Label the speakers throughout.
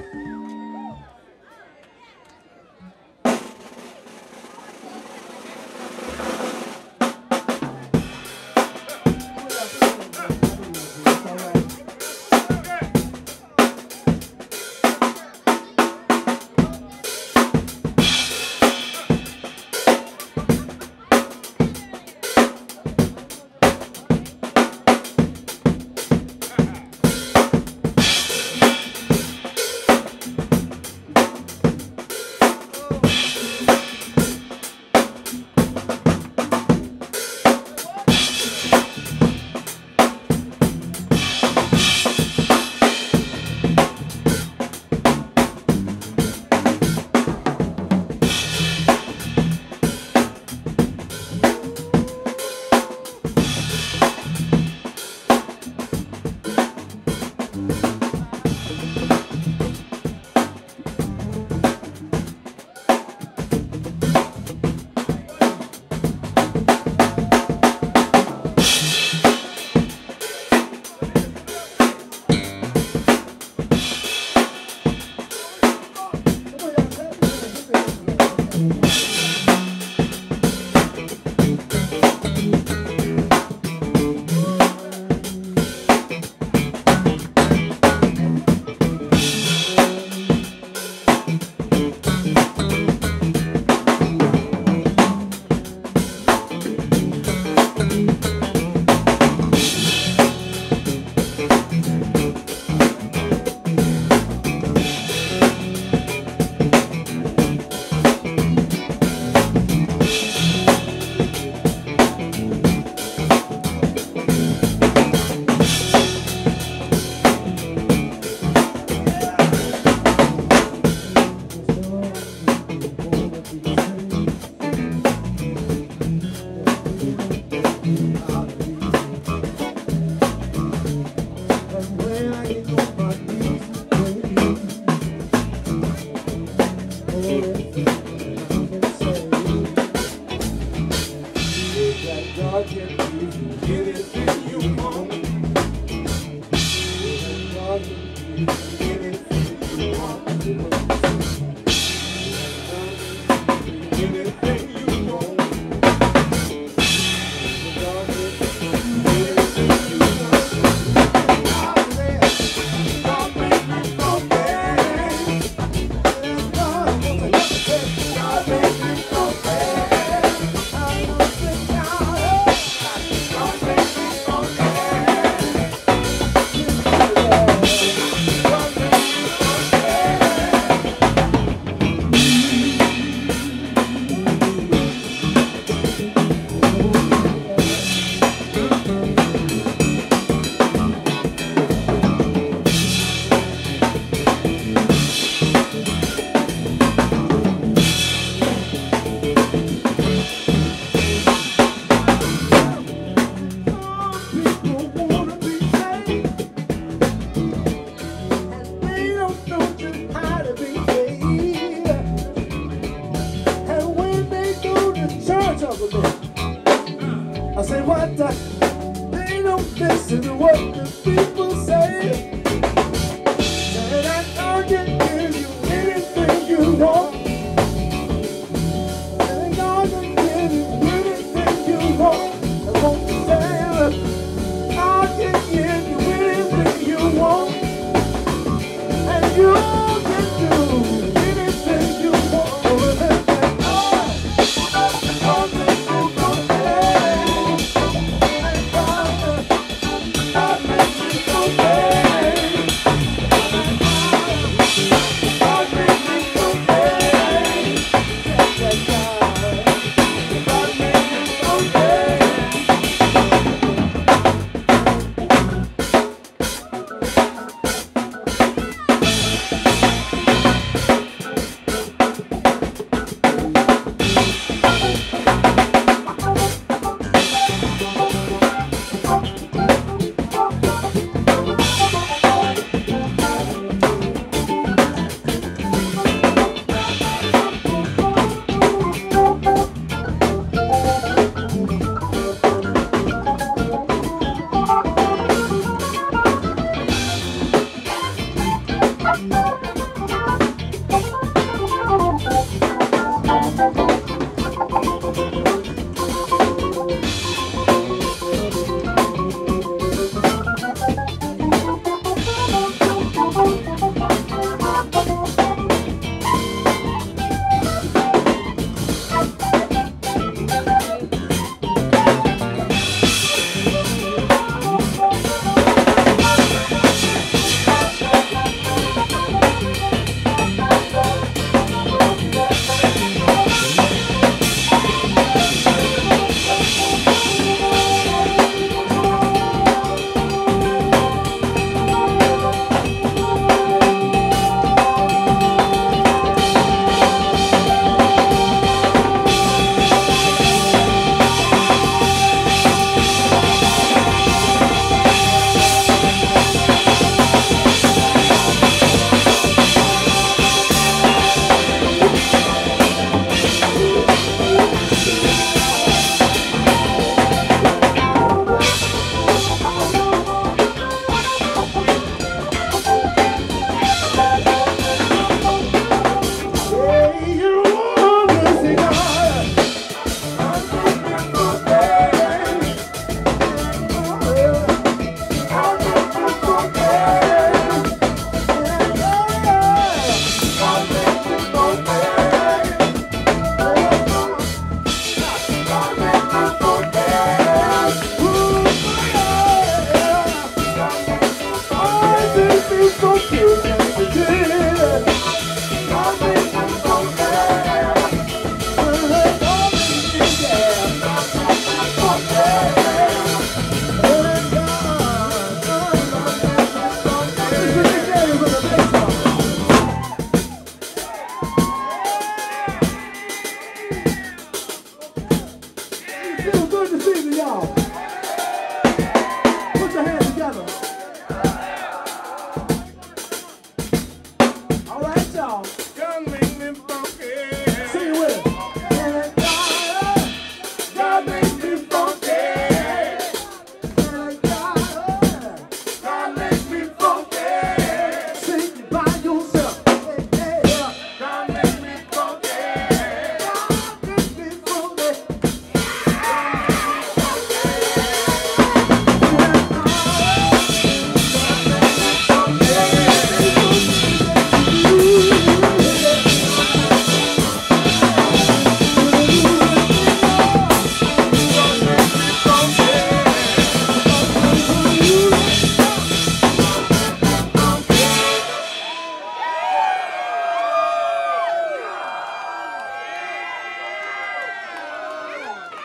Speaker 1: Thank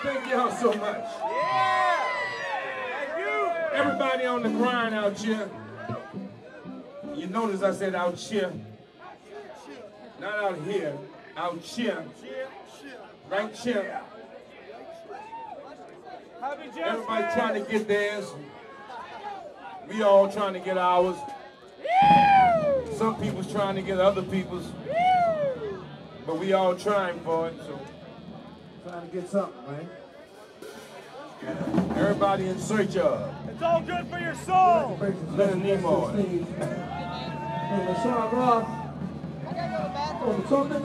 Speaker 1: Thank y'all so much. Yeah! Thank you! Everybody on the grind out here. You notice I said out here. Not out here. Out here. Right here. Everybody trying to get theirs. We all trying to get ours. Some people's trying to get other people's. But we all trying for it, so.
Speaker 2: Trying to get something, man.
Speaker 1: everybody in search of. It's all
Speaker 2: good for your soul. Leonard Nimoy. And Rashawn Ross. Oh, the trumpet.